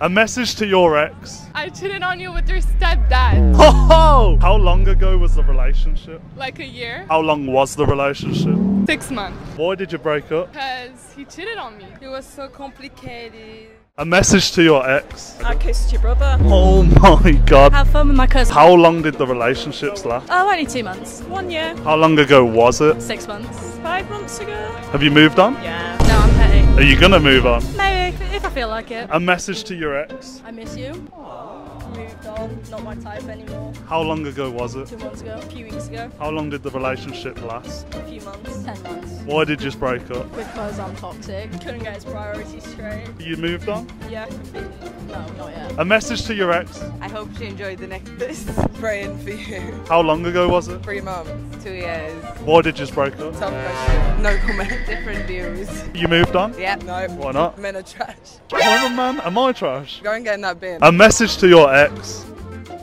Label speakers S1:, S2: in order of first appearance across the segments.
S1: A message to your ex.
S2: I cheated on you with your stepdad.
S1: Oh! How long ago was the relationship?
S2: Like a year?
S1: How long was the relationship?
S2: Six months.
S1: Why did you break up?
S2: Because he cheated on me.
S3: It was so complicated.
S1: A message to your ex.
S3: I kissed your brother.
S1: Oh my god.
S4: Have fun with my cousin.
S1: How long did the relationships last?
S4: Oh, only two months.
S3: One year.
S1: How long ago was it?
S4: Six months.
S3: Five months ago.
S1: Have you moved on?
S3: Yeah.
S4: No, I'm petty.
S1: Are you gonna move on?
S4: No, if, I feel like it.
S1: A message to your ex.
S4: I miss you. Moved on. Not my type anymore.
S1: How long ago was it?
S4: Two months ago. A few weeks ago.
S1: How long did the relationship last?
S4: A few months. Ten months.
S1: Why did you just break up?
S4: Because I'm toxic. Couldn't get his priorities straight.
S1: You moved on?
S3: Yeah, completely.
S4: No.
S1: A message to your ex.
S3: I hope she enjoyed the next this. Praying for you.
S1: How long ago was it?
S3: Three months. Two years.
S1: Why did you just break up?
S3: Tough question. No comment. Different views.
S1: You moved on?
S3: Yeah. No.
S1: Why not?
S3: Men are trash.
S1: I'm a man. Am I trash?
S3: Go and get in that bin.
S1: A message to your ex.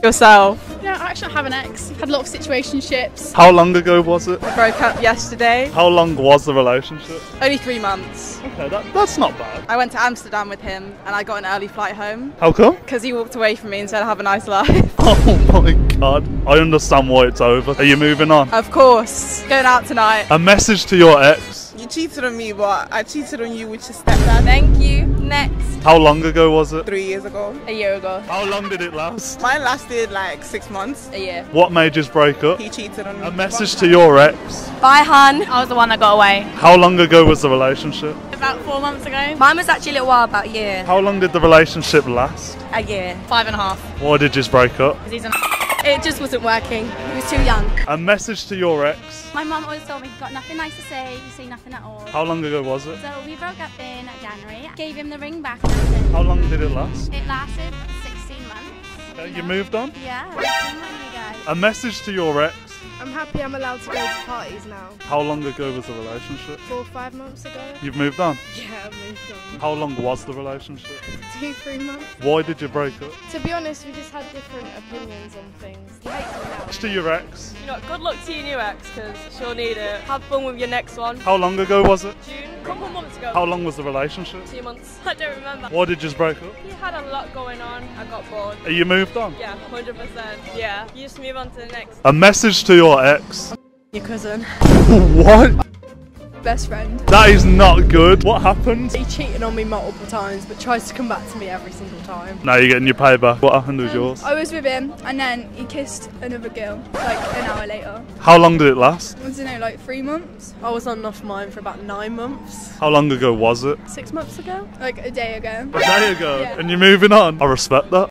S3: Yourself.
S5: Yeah, I actually have an ex. Had a lot of situationships.
S1: How long ago was it?
S3: Broke up yesterday.
S1: How long was the relationship?
S3: Only three months.
S1: Okay, that, that's not bad.
S3: I went to Amsterdam with him and I got an early flight home
S1: How come?
S3: because he walked away from me and said, have a nice life.
S1: Oh my god. I understand why it's over. Are you moving on?
S3: of course. Going out tonight.
S1: A message to your ex.
S6: You cheated on me, but I cheated on you with your stepdad
S3: Thank you. Next.
S1: How long ago was it?
S6: three years ago.
S3: A year ago.
S1: How long did it last?
S6: Mine lasted like six months.
S3: A year.
S1: What made you break up?
S6: He cheated on me.
S1: A message to your ex.
S4: Bye, hun. I was the one that got away.
S1: How long ago was the relationship?
S4: About four months ago. Mine was actually a little while, about a year.
S1: How long did the relationship last?
S4: A year. Five and a half.
S1: Why did you just break up?
S4: Because he's an. It just wasn't working. He was too young.
S1: A message to your ex.
S7: My mum always told me you've got nothing nice to say, you say nothing at all.
S1: How long ago was it?
S7: So we broke up in January, gave him the ring back.
S1: How long did it last?
S7: It lasted 16 months.
S1: Okay, you
S7: know.
S1: moved on?
S7: Yeah, 16 months, you guys.
S1: A message to your ex.
S5: I'm happy I'm allowed to go to parties now.
S1: How long ago was the relationship?
S5: Four or five months ago.
S1: You've moved on.
S5: Yeah, I moved on.
S1: How long was the relationship?
S5: Two, three months.
S1: Why did you break up?
S5: To be honest, we just had different opinions on things. He hates me now.
S1: To your ex.
S3: You know, good luck to your new ex because she'll need it. Have fun with your next one.
S1: How long ago was it?
S3: June, a couple months ago.
S1: How long was the relationship?
S3: Two months. I don't remember.
S1: Why did you just break up?
S3: He had a lot going on. I got bored.
S1: Are you moved on?
S3: Yeah, 100%. Yeah. You just move on to the next.
S1: A message to your ex.
S3: Your cousin.
S1: What?
S5: Best friend.
S1: That is not good. What happened?
S5: He cheated on me multiple times, but tries to come back to me every single time.
S1: Now you're getting your payback. What happened with um, yours?
S5: I was with him, and then he kissed another girl, like an hour later.
S1: How long did it last?
S5: I don't know, like three months?
S8: I was on off mine for about nine months.
S1: How long ago was it?
S8: Six months ago?
S5: Like a day ago.
S1: A day ago.
S5: Yeah.
S1: And you're moving on? I respect that.